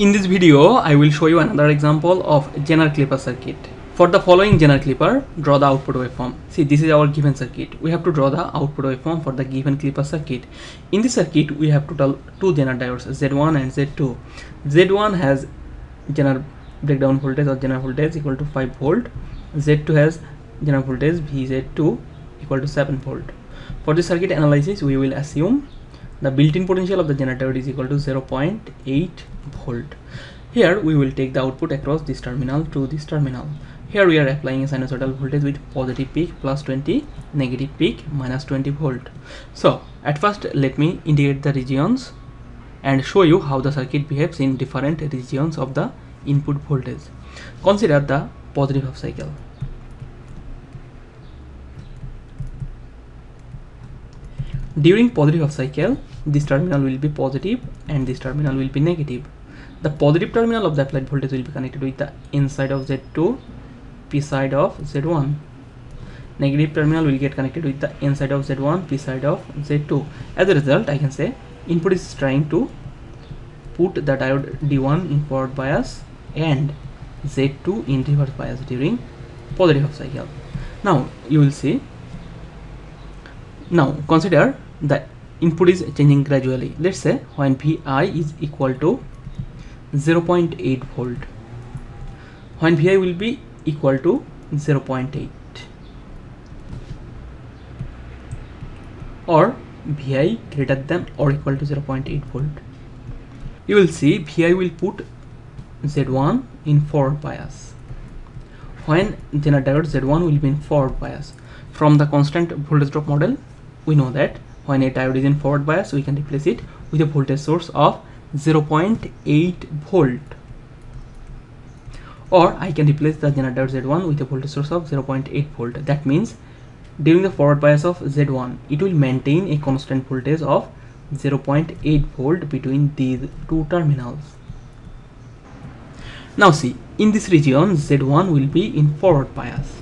In this video, I will show you another example of Zener Clipper circuit. For the following Zener Clipper, draw the output waveform. See, this is our given circuit. We have to draw the output waveform for the given Clipper circuit. In this circuit, we have total two Zener diodes, Z1 and Z2. Z1 has Zener breakdown voltage or Zener voltage equal to 5 volt. Z2 has Zener voltage VZ2 equal to 7 volt. For this circuit analysis, we will assume the built-in potential of the generator is equal to 0.8 volt. Here we will take the output across this terminal to this terminal. Here we are applying a sinusoidal voltage with positive peak plus 20 negative peak minus 20 volt. So at first let me indicate the regions and show you how the circuit behaves in different regions of the input voltage. Consider the positive half cycle. During positive half cycle this terminal will be positive and this terminal will be negative. The positive terminal of the applied voltage will be connected with the N side of z2 p side of z1 negative terminal will get connected with the N side of z1 p side of z2 as a result i can say input is trying to put the diode d1 in forward bias and z2 in reverse bias during positive half cycle. Now you will see. Now consider the input is changing gradually. Let's say when vi is equal to 0.8 volt. When vi will be equal to 0.8 or vi greater than or equal to 0.8 volt. You will see vi will put z1 in forward bias when generator z1 will be in forward bias from the constant voltage drop model we know that when a diode is in forward bias we can replace it with a voltage source of 0.8 volt. Or I can replace the generator Z1 with a voltage source of 0.8 volt. That means during the forward bias of Z1 it will maintain a constant voltage of 0.8 volt between these two terminals. Now see in this region Z1 will be in forward bias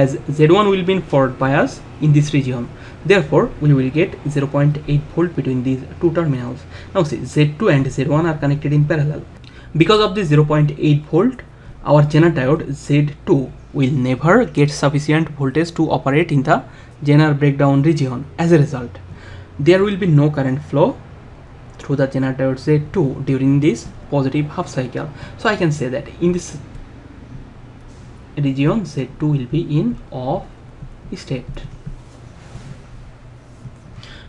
as Z1 will be in forward bias in this region. Therefore, we will get 0.8 volt between these two terminals. Now see, Z2 and Z1 are connected in parallel. Because of this 0.8 volt, our Zener diode Z2 will never get sufficient voltage to operate in the Zener breakdown region. As a result, there will be no current flow through the Zener diode Z2 during this positive half cycle. So I can say that in this region Z2 will be in off state.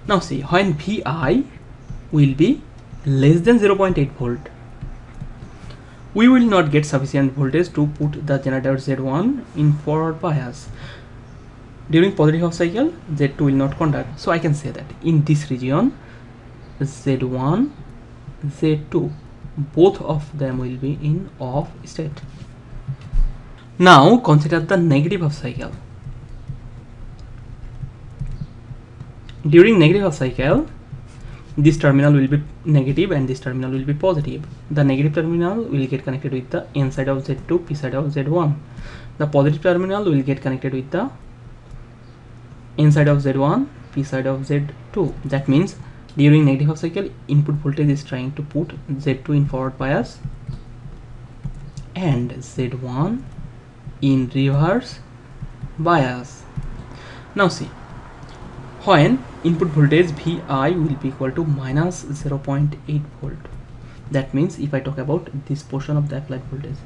Now see when Vi will be less than 0.8 volt we will not get sufficient voltage to put the generator Z1 in forward bias. During positive half cycle Z2 will not conduct so I can say that in this region Z1 Z2 both of them will be in off state. Now consider the negative half cycle. During negative half cycle, this terminal will be negative and this terminal will be positive. The negative terminal will get connected with the N side of Z2, P side of Z1. The positive terminal will get connected with the N side of Z1, P side of Z2. That means during negative half cycle, input voltage is trying to put Z2 in forward bias and Z1 in reverse bias. Now see, when input voltage Vi will be equal to minus 0.8 volt. That means if I talk about this portion of the applied voltage,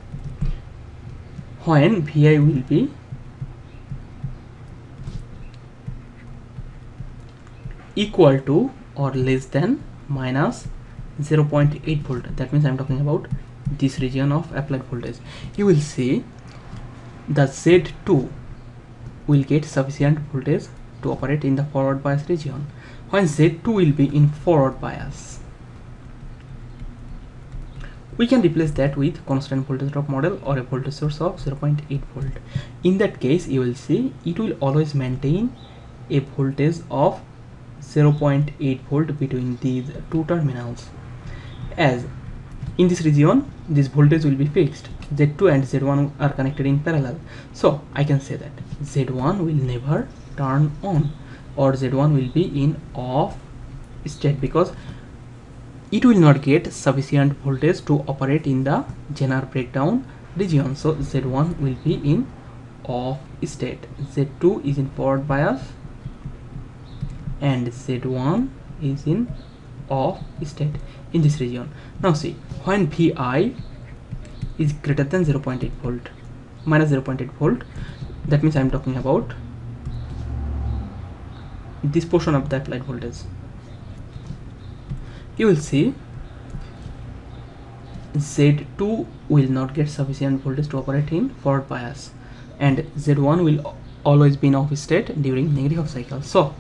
when Vi will be equal to or less than minus 0.8 volt that means i'm talking about this region of applied voltage you will see the Z2 will get sufficient voltage to operate in the forward bias region when Z2 will be in forward bias. We can replace that with constant voltage drop model or a voltage source of 0.8 volt. In that case, you will see it will always maintain a voltage of 0.8 volt between these two terminals. As in this region, this voltage will be fixed. Z2 and Z1 are connected in parallel. So I can say that Z1 will never turn on or Z1 will be in off state because it will not get sufficient voltage to operate in the Zener breakdown region. So Z1 will be in off state. Z2 is in forward bias and Z1 is in off state in this region. Now see when Vi is greater than 0.8 volt minus 0.8 volt that means I'm talking about this portion of the applied voltage. You will see Z2 will not get sufficient voltage to operate in forward bias and Z1 will always be in off state during negative cycle. So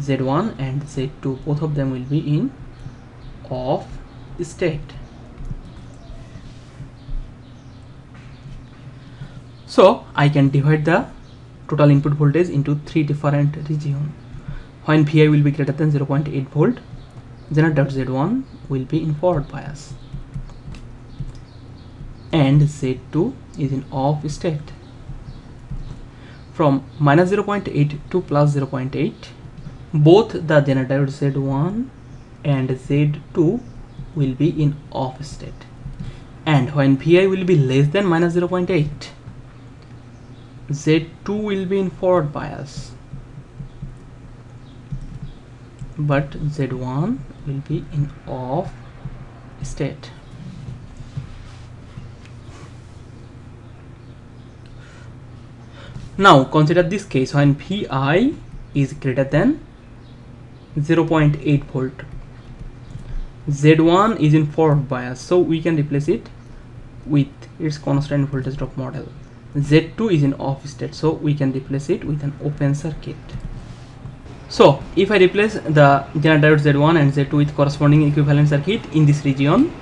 Z1 and Z2 both of them will be in off state. So I can divide the total input voltage into three different regions when Vi will be greater than 0.8 volt z1 will be in forward bias and Z2 is in off state. From minus 0.8 to plus 0.8 both the Zener diode Z1 and Z2 will be in off state. And when Vi will be less than minus 0.8 Z2 will be in forward bias. But Z1 will be in off state. Now consider this case. When Vi is greater than 0.8 volt. Z1 is in forward bias so we can replace it with its constant voltage drop model. Z2 is in off state so we can replace it with an open circuit. So if I replace the Zener diode Z1 and Z2 with corresponding equivalent circuit in this region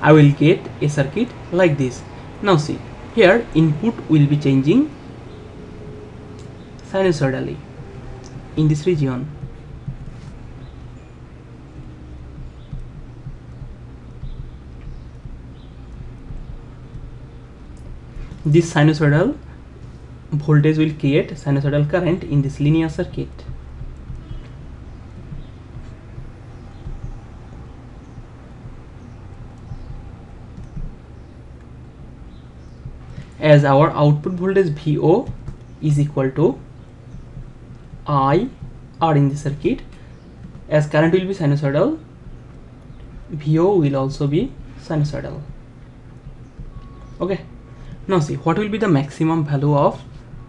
I will get a circuit like this. Now see here input will be changing sinusoidally in this region this sinusoidal voltage will create sinusoidal current in this linear circuit. As our output voltage VO is equal to I R in the circuit as current will be sinusoidal VO will also be sinusoidal. Okay now see what will be the maximum value of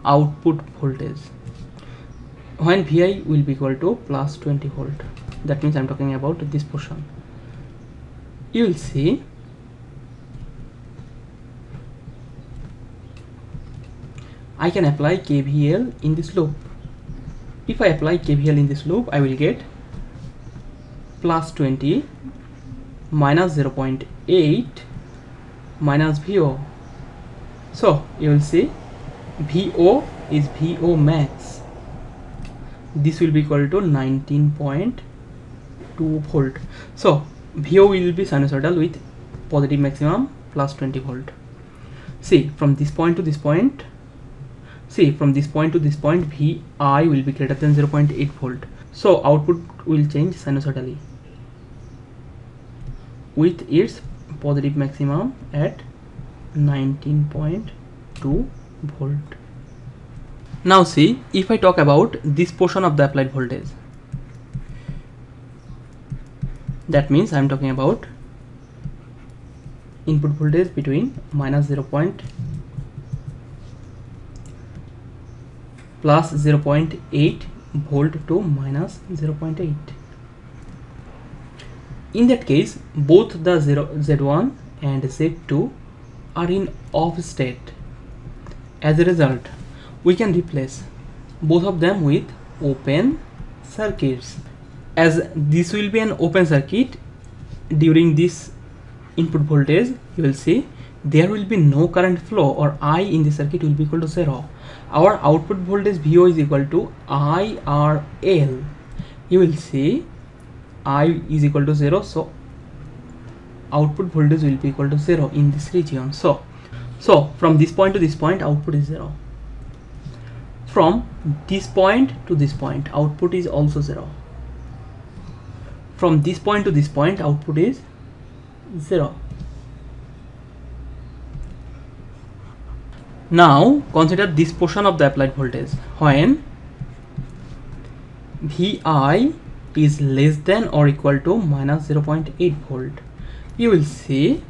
output voltage? When Vi will be equal to plus 20 volt. That means I'm talking about this portion. You will see I can apply KVL in this loop. If I apply KVL in this loop I will get plus 20 minus 0.8 minus VO so you will see VO is VO max. This will be equal to 19.2 volt. So VO will be sinusoidal with positive maximum plus 20 volt. See from this point to this point see from this point to this point Vi will be greater than 0.8 volt. So output will change sinusoidally with its positive maximum at 19.2 volt now see if I talk about this portion of the applied voltage that means I'm talking about input voltage between minus 0. plus 0.8 volt to minus 0.8 in that case both the 0 z1 and z2 are in off state. As a result we can replace both of them with open circuits. As this will be an open circuit during this input voltage you will see there will be no current flow or I in the circuit will be equal to 0 our output voltage VO is equal to IRL you will see I is equal to 0 so output voltage will be equal to 0 in this region. So so from this point to this point output is 0 from this point to this point output is also 0 from this point to this point output is 0 now consider this portion of the applied voltage. When Vi is less than or equal to minus 0.8 volt you will see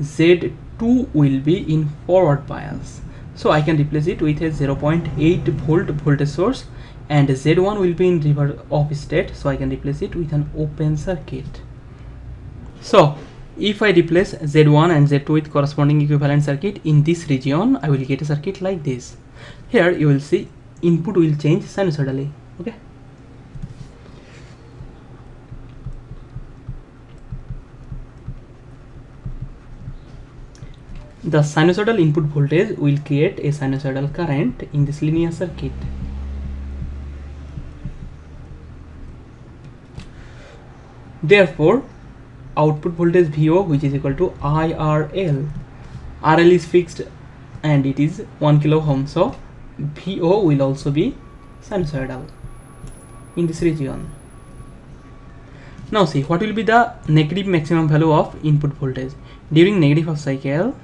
Z2 will be in forward bias. So I can replace it with a 0.8 volt voltage source and Z1 will be in reverse off state. So I can replace it with an open circuit. So if I replace Z1 and Z2 with corresponding equivalent circuit in this region I will get a circuit like this. Here you will see input will change sinusoidally. Okay the sinusoidal input voltage will create a sinusoidal current in this linear circuit. Therefore output voltage VO which is equal to IRL RL is fixed and it is 1 kilo ohm so VO will also be sinusoidal in this region. Now see what will be the negative maximum value of input voltage? During negative half cycle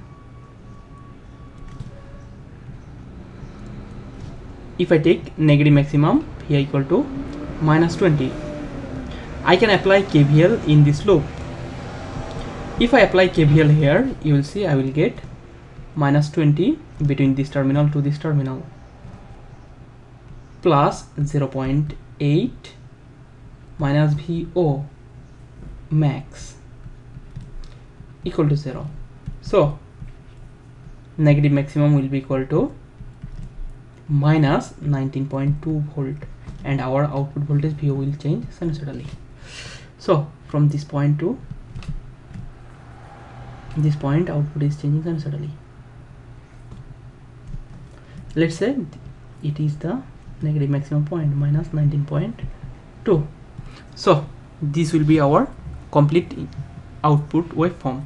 if I take negative maximum here equal to minus 20 I can apply KVL in this loop. If I apply KVL here you will see I will get minus 20 between this terminal to this terminal. Plus 0.8 minus VO max equal to 0 so negative maximum will be equal to minus 19.2 volt. And our output voltage VO will change sinusoidally. So from this point to this point output is changing sinusoidally. Let's say it is the negative maximum point minus 19.2 so this will be our complete output waveform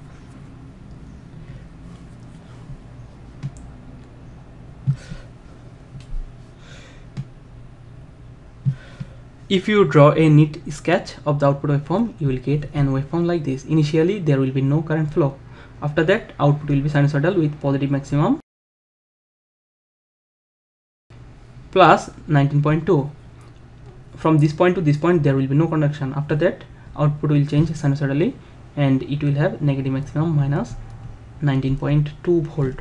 If you draw a neat sketch of the output waveform, you will get an waveform like this. Initially, there will be no current flow. After that, output will be sinusoidal with positive maximum plus 19.2. From this point to this point, there will be no conduction. After that, output will change sinusoidally and it will have negative maximum minus 19.2 volt.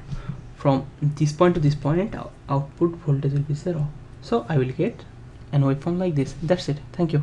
From this point to this point, output voltage will be zero. So I will get and waveform like this. That's it. Thank you